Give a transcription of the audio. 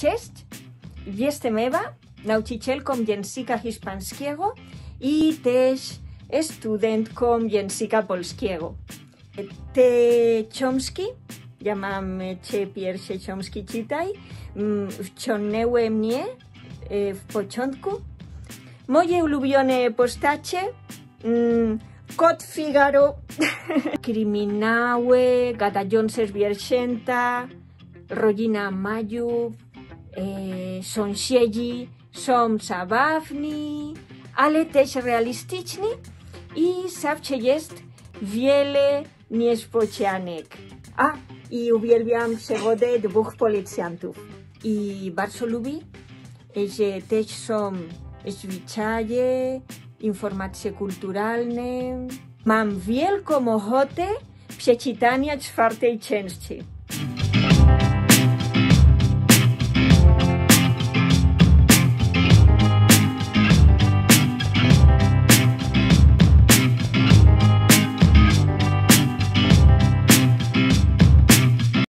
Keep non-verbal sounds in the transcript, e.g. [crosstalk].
Cześć, jestem Ewa, nauczycielką języka hiszpańskiego i też studentką języka polskiego. Te książki, ja mam trzy pierwsze książki czytaj, mm, wciągnęły mnie e, w początku. Moje ulubione postacie, mm, Kot Figaro, [laughs] kryminały, gadające zwierzęta, rodzina Majów, e, sąsiedzi są zabawni, ale też realistyczni i zawsze jest wiele niespodzianek. A, i uwielbiam przygodę dwóch policjantów. I bardzo lubię, że też są zwyczaje, informacje kulturalne. Mam wielką ochotę przeczytania czwartej części.